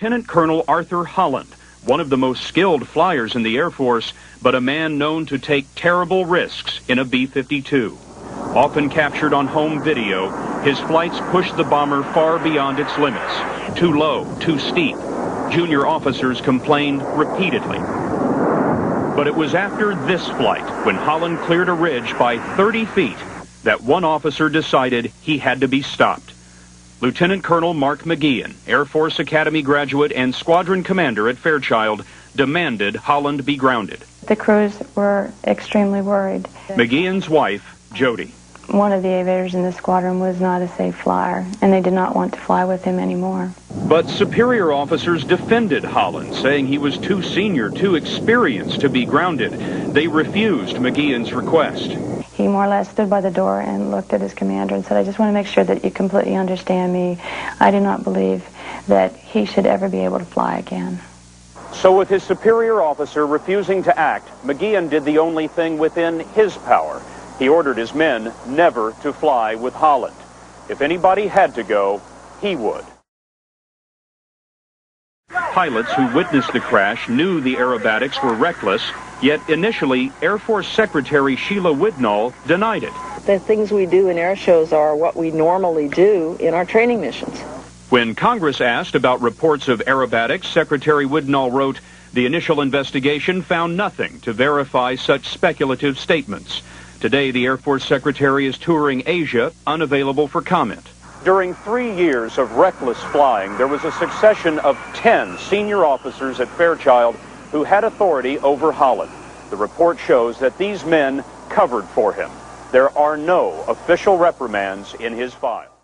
Lieutenant Colonel Arthur Holland, one of the most skilled flyers in the Air Force, but a man known to take terrible risks in a B-52. Often captured on home video, his flights pushed the bomber far beyond its limits. Too low, too steep. Junior officers complained repeatedly. But it was after this flight, when Holland cleared a ridge by 30 feet, that one officer decided he had to be stopped. Lieutenant Colonel Mark McGeehan, Air Force Academy graduate and squadron commander at Fairchild, demanded Holland be grounded. The crews were extremely worried. McGeehan's wife, Jody. One of the aviators in the squadron was not a safe flyer, and they did not want to fly with him anymore. But superior officers defended Holland, saying he was too senior, too experienced to be grounded. They refused McGeehan's request. He more or less stood by the door and looked at his commander and said, I just want to make sure that you completely understand me. I do not believe that he should ever be able to fly again. So with his superior officer refusing to act, McGeehan did the only thing within his power. He ordered his men never to fly with Holland. If anybody had to go, he would. Pilots who witnessed the crash knew the aerobatics were reckless, yet initially Air Force Secretary Sheila Widnall denied it. The things we do in air shows are what we normally do in our training missions. When Congress asked about reports of aerobatics, Secretary Widnall wrote, the initial investigation found nothing to verify such speculative statements. Today, the Air Force Secretary is touring Asia, unavailable for comment. During three years of reckless flying, there was a succession of 10 senior officers at Fairchild who had authority over Holland. The report shows that these men covered for him. There are no official reprimands in his file.